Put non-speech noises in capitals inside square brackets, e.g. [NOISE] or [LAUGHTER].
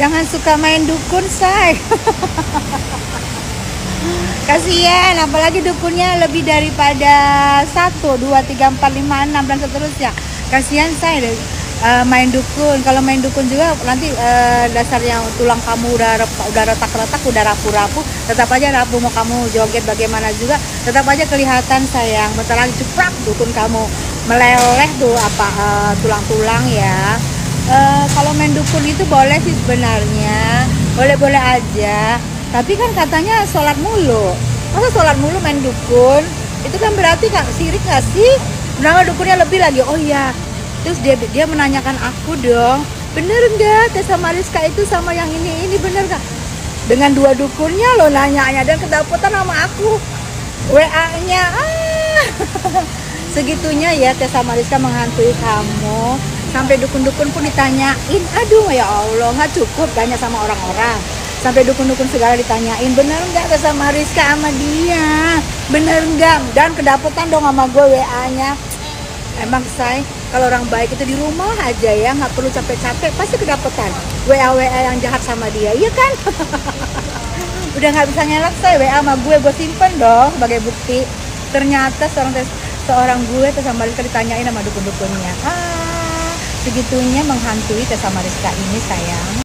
Jangan suka main dukun, say. [LAUGHS] Kasihan, apalagi dukunnya lebih daripada satu, dua, tiga, empat, lima, enam dan seterusnya. Kasihan saya uh, main dukun. Kalau main dukun juga nanti uh, dasarnya tulang kamu udah udah retak-retak, udah rapuh-rapuh, tetap aja rapuh mau kamu joget bagaimana juga, tetap aja kelihatan sayang. Bentar lagi ceprak dukun kamu meleleh tuh apa uh, tulang-tulang ya. Dukun itu boleh sih sebenarnya, boleh-boleh aja. Tapi kan katanya sholat mulu. Masa sholat mulu main dukun? Itu kan berarti kak sirik gak sih? Nah dukunnya lebih lagi? Oh iya. Terus dia dia menanyakan aku dong. Bener nggak? Tessa Mariska itu sama yang ini ini bener gak dengan dua dukunnya lo nanyanya dan kedaputan sama aku. WA nya ah [LAUGHS] segitunya ya Tessa Mariska menghantui kamu. Sampai dukun-dukun pun ditanyain aduh ya Allah nggak cukup tanya sama orang-orang. Sampai dukun-dukun segala ditanyain bener nggak ke sama Rizka sama dia? Bener nggak? Dan kedapetan dong sama gue WA nya emang say kalau orang baik itu di rumah aja ya nggak perlu capek-capek pasti kedapetan. WA WA yang jahat sama dia iya kan? [LAUGHS] Udah nggak bisa ngelak saya WA sama gue gue simpen dong sebagai bukti. Ternyata seorang seorang gue terus sama Rizka ditanyain sama dukun-dukunnya. Ah segitunya menghantui Tessa Mariska ini sayang